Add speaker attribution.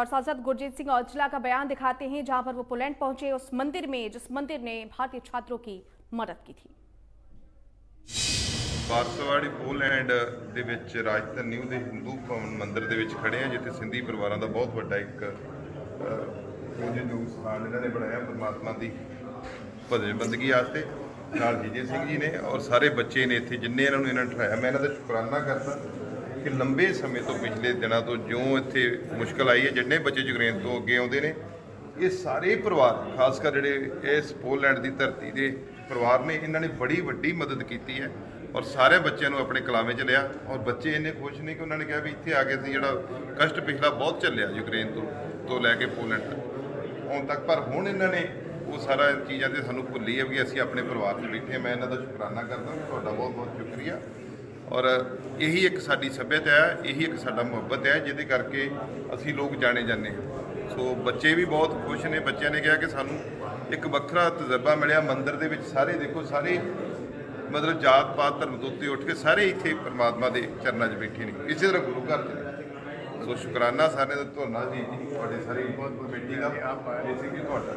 Speaker 1: और सांसद गुरजीत सिंह औजला का बयान दिखाते हैं जहां पर वो पोलैंड पहुंचे उस मंदिर में जिस मंदिर ने भारतीय छात्रों की मदद की थी
Speaker 2: ਬਾਰਸਵਾੜੀ ਪੋਲੈਂਡ ਦੇ ਵਿੱਚ ਰਾਜਧਾਨੀ ਨਿਊ ਦੇ ਹਿੰਦੂ ਭਵਨ ਮੰਦਿਰ ਦੇ ਵਿੱਚ ਖੜੇ ਆ ਜਿੱਥੇ ਸਿੰਧੀ ਪਰਿਵਾਰਾਂ ਦਾ ਬਹੁਤ ਵੱਡਾ ਇੱਕ ਪੂਜਨਯੋਗ ਸਥਾਨ ਇਹਨਾਂ ਨੇ ਬਣਾਇਆ ਪਰਮਾਤਮਾ ਦੀ ਭਜਨ ਬੰਦਗੀ ਵਾਸਤੇ ਨਾਲ ਜੀਜੇ ਸਿੰਘ ਜੀ ਨੇ ਔਰ ਸਾਰੇ ਬੱਚੇ ਨੇ ਇੱਥੇ ਜਿੰਨੇ ਇਹਨਾਂ ਨੂੰ ਇਹਨਾਂ ਨੇ ਠਹਿਰਾਇਆ ਮੈਂ ਇਹਨਾਂ ਦਾ ਸ਼ੁਕਰਾਨਾ ਕਰਦਾ ਕਿ ਲੰਬੇ ਸਮੇਂ ਤੋਂ ਪਿਛਲੇ ਦਿਨਾਂ ਤੋਂ ਜਿਉਂ ਇੱਥੇ ਮੁਸ਼ਕਲ ਆਈ ਹੈ, ਜਿੰਨੇ ਬੱਚੇ ਯੂਕਰੇਨ ਤੋਂ ਅੱਗੇ ਆਉਂਦੇ ਨੇ, ਇਹ ਸਾਰੇ ਪਰਿਵਾਰ, ਖਾਸ ਕਰ ਜਿਹੜੇ ਇਸ ਪੋਲੈਂਡ ਦੀ ਧਰਤੀ ਦੇ ਪਰਿਵਾਰ ਨੇ, ਇਹਨਾਂ ਨੇ ਬੜੀ ਵੱਡੀ ਮਦਦ ਕੀਤੀ ਹੈ ਔਰ ਸਾਰੇ ਬੱਚਿਆਂ ਨੂੰ ਆਪਣੇ ਕਲਾਵੇਂ 'ਚ ਲਿਆ ਔਰ ਬੱਚੇ ਇੰਨੇ ਖੁਸ਼ ਨੇ ਕਿ ਉਹਨਾਂ ਨੇ ਕਿਹਾ ਵੀ ਇੱਥੇ ਆ ਕੇ ਅਸੀਂ ਜਿਹੜਾ ਕਸ਼ਟ ਪਿਛਲਾ ਬਹੁਤ ਚੱਲਿਆ ਯੂਕਰੇਨ ਤੋਂ ਤੋਂ ਲੈ ਕੇ ਪੋਲੈਂਡ ਤੱਕ। ਹੁਣ ਤੱਕ ਪਰ ਹੁਣ ਇਹਨਾਂ ਨੇ ਉਹ ਸਾਰਾ ਚੀਜ਼ਾਂ ਤੇ ਸਾਨੂੰ ਭੁੱਲੀ ਹੈ ਵੀ ਅਸੀਂ ਆਪਣੇ ਪਰਿਵਾਰ 'ਚ ਬੈਠੇ ਹਾਂ। ਮੈਂ ਇਹਨਾਂ ਦਾ ਸ਼ੁਕਰਾਨਾ ਕਰਦਾ। ਤੁਹਾਡਾ ਬਹੁਤ ਬਹੁਤ ਸ਼ੁਕਰੀਆ। ਔਰ ਇਹੀ ਇੱਕ ਸਾਡੀ ਸੱਭਿਅਤਾ ਹੈ, ਇਹੀ ਇੱਕ ਸਾਡਾ ਮੁਹੱਬਤ ਹੈ, ਜਿਹਦੇ ਕਰਕੇ ਅਸੀਂ ਲੋਕ ਜਾਣੇ ਜਾਂਦੇ ਹਾਂ। ਸੋ ਬੱਚੇ ਵੀ ਬਹੁਤ ਖੁਸ਼ ਨੇ, ਬੱਚਿਆਂ ਨੇ ਕਿਹਾ ਕਿ ਸਾਨੂੰ ਇੱਕ ਵੱਖਰਾ ਤਜਰਬਾ ਮਿਲਿਆ, ਮੰਦਿਰ ਦੇ ਵਿੱਚ ਸਾਰੇ ਦੇਖੋ, ਸਾਰੇ ਮਤਲਬ ਜਾਤ ਪਾਤ, ਧਰਮ ਤੋਂ ਉੱਤੇ ਉੱਠ ਕੇ ਸਾਰੇ ਇੱਥੇ ਪਰਮਾਤਮਾ ਦੇ ਚਰਨਾਂ 'ਚ ਬੈਠੇ ਨੇ। ਇਸੇ ਤਰ੍ਹਾਂ ਗੁਰੂ ਘਰ 'ਚ ਸੋ ਸ਼ੁਕਰਾਨਾ ਸਾਰੇ ਦਾ ਧੰਨਾ ਜੀ ਤੁਹਾਡੇ ਸਾਰੀ ਬਹੁਤ ਦਾ। ਜੀ ਤੁਹਾਡਾ